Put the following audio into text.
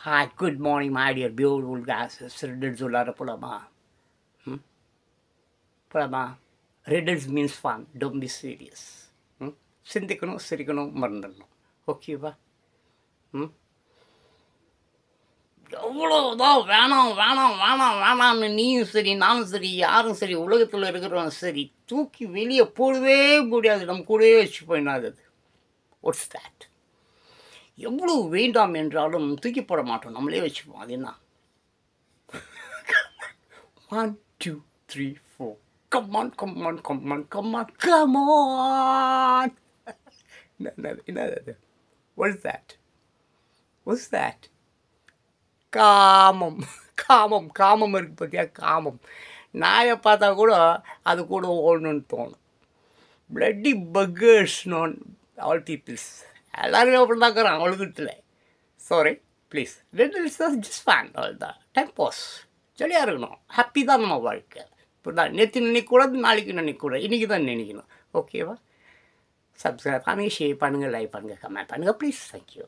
Hi good morning my dear beautiful cases riddles உள்ளார போலாமா ம் போலாமா riddles means form don't be serious ம் சிந்திக்கணும் சிரிக்கணும் மறந்துடணும். ஓகேவா ம் hmm? எவ்வளோதான் வேணாம் வேணாம் வேணாம் வேணாம்னு நீயும் சரி நானும் சரி யாரும் சரி உலகத்தில் இருக்கிறவன் சரி தூக்கி வெளியே போடவே முடியாது. நம்ம கூடவே வச்சு போயிடாது வாட்ஸ் தேட் எவ்வளோ வேண்டாம் என்றாலும் தூக்கி போட மாட்டோம். நம்மளே வச்சுப்போம். அது என்ன? One two three four come on come on come on come on come on என்னது என்னது அது? வாட்ஸ் தேட் வாட்ஸ் தேட் காமம். காமம். காமம் இருக்கு பார்த்தியா காமம். நாயை பார்த்தா கூட அது கூட ஓடணும்னு தோணும். பிளட்டி பக்கர்ஸ் நான் ஆல் பீப்புள்ஸ் எல்லாருமே அப்படி தான் இருக்கிறான் அவளுக்கிட்ட சாரி ப்ளீஸ் ரெண்டு தான் ஜஸ்ட் ஃபேன் அவள் தான். டைம் பாஸ் ஜாலியாக இருக்கணும். ஹாப்பி தான் நம்ம வாழ்க்கை. இப்போ தான் நேற்று நினைக்கக்கூடாது நாளைக்கு நினைக்கக்கூடாது இன்றைக்கி தான் நினைக்கணும். ஓகேவா சப்ஸ்கிரைப் பண்ணுங்கள் ஷேர் பண்ணுங்கள் லைக் பண்ணுங்கள் கமெண்ட் பண்ணுங்கள் ப்ளீஸ் தேங்க்யூ